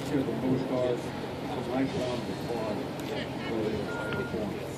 give the Coast nice round of applause for their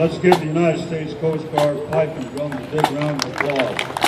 Let's give the United States Coast Guard pipe and drum a big round of applause.